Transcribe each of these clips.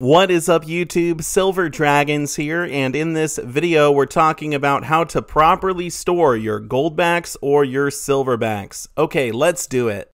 What is up YouTube? Silver Dragons here, and in this video we're talking about how to properly store your goldbacks or your silverbacks. Okay, let's do it.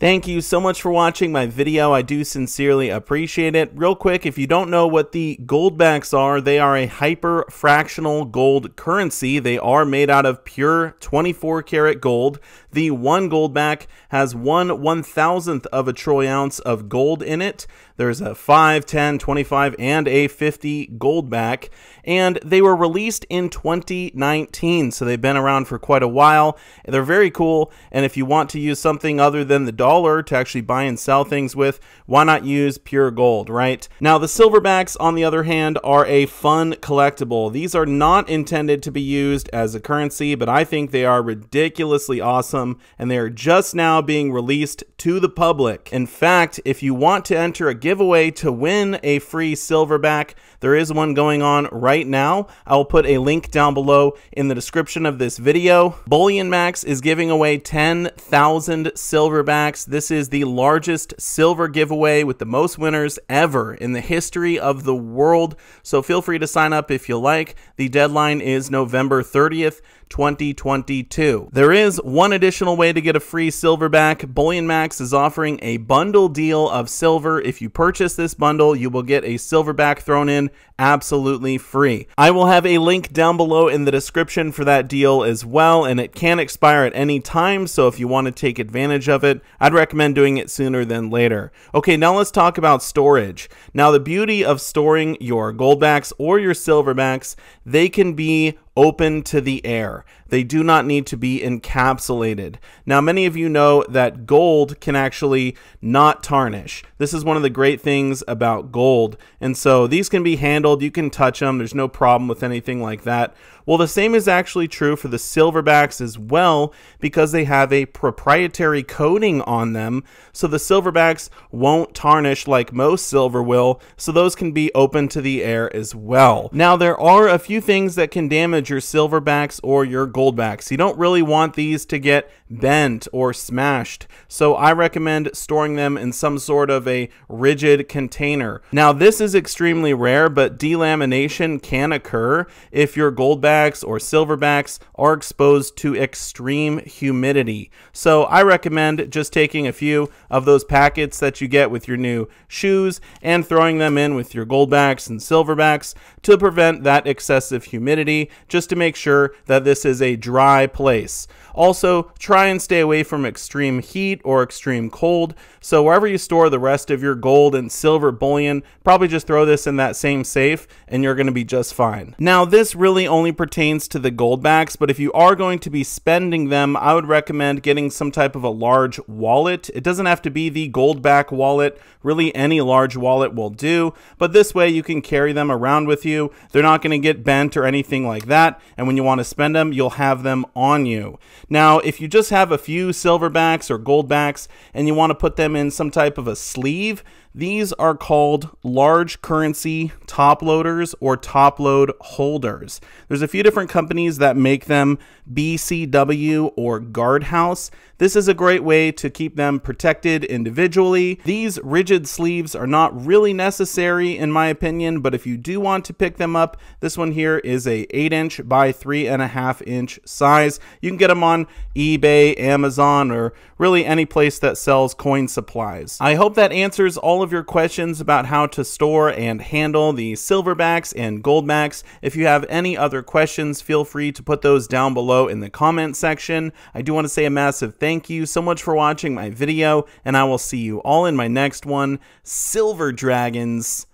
Thank you so much for watching my video. I do sincerely appreciate it. Real quick, if you don't know what the goldbacks are, they are a hyper fractional gold currency. They are made out of pure 24 karat gold. The one goldback has one one thousandth of a troy ounce of gold in it. There's a 5, 10, 25, and a 50 goldback. And they were released in 2019, so they've been around for quite a while. They're very cool. And if you want to use something other than the dollar to actually buy and sell things with, why not use pure gold, right? Now, the silverbacks, on the other hand, are a fun collectible. These are not intended to be used as a currency, but I think they are ridiculously awesome, and they are just now being released to the public. In fact, if you want to enter a giveaway to win a free silverback, there is one going on right now. I will put a link down below in the description of this video. BullionMax is giving away 10,000 silverbacks. This is the largest silver giveaway with the most winners ever in the history of the world. So feel free to sign up if you like. The deadline is November 30th. 2022. There is one additional way to get a free silverback. BullionMax is offering a bundle deal of silver. If you purchase this bundle, you will get a silverback thrown in absolutely free. I will have a link down below in the description for that deal as well, and it can expire at any time, so if you want to take advantage of it, I'd recommend doing it sooner than later. Okay, now let's talk about storage. Now, the beauty of storing your goldbacks or your silverbacks, they can be open to the air. They do not need to be encapsulated. Now, many of you know that gold can actually not tarnish. This is one of the great things about gold. And so these can be handled. You can touch them. There's no problem with anything like that. Well, the same is actually true for the silverbacks as well because they have a proprietary coating on them. So the silverbacks won't tarnish like most silver will. So those can be open to the air as well. Now, there are a few things that can damage your silverbacks or your goldbacks. You don't really want these to get bent or smashed. So I recommend storing them in some sort of a rigid container. Now this is extremely rare, but delamination can occur if your goldbacks or silverbacks are exposed to extreme humidity. So I recommend just taking a few of those packets that you get with your new shoes and throwing them in with your goldbacks and silverbacks to prevent that excessive humidity just to make sure that this is a dry place. Also, try and stay away from extreme heat or extreme cold. So wherever you store the rest of your gold and silver bullion, probably just throw this in that same safe and you're going to be just fine. Now, this really only to the goldbacks, but if you are going to be spending them, I would recommend getting some type of a large wallet. It doesn't have to be the goldback wallet. Really, any large wallet will do, but this way you can carry them around with you. They're not going to get bent or anything like that, and when you want to spend them, you'll have them on you. Now, if you just have a few silverbacks or goldbacks and you want to put them in some type of a sleeve, these are called large currency top loaders or top load holders. There's a few different companies that make them BCW or Guardhouse. This is a great way to keep them protected individually. These rigid sleeves are not really necessary in my opinion, but if you do want to pick them up, this one here is a 8 inch by 3.5 inch size. You can get them on eBay, Amazon, or really any place that sells coin supplies. I hope that answers all of your questions about how to store and handle the silverbacks and goldbacks. If you have any other questions, feel free to put those down below in the comment section. I do want to say a massive thank you so much for watching my video, and I will see you all in my next one. Silver Dragons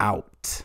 out.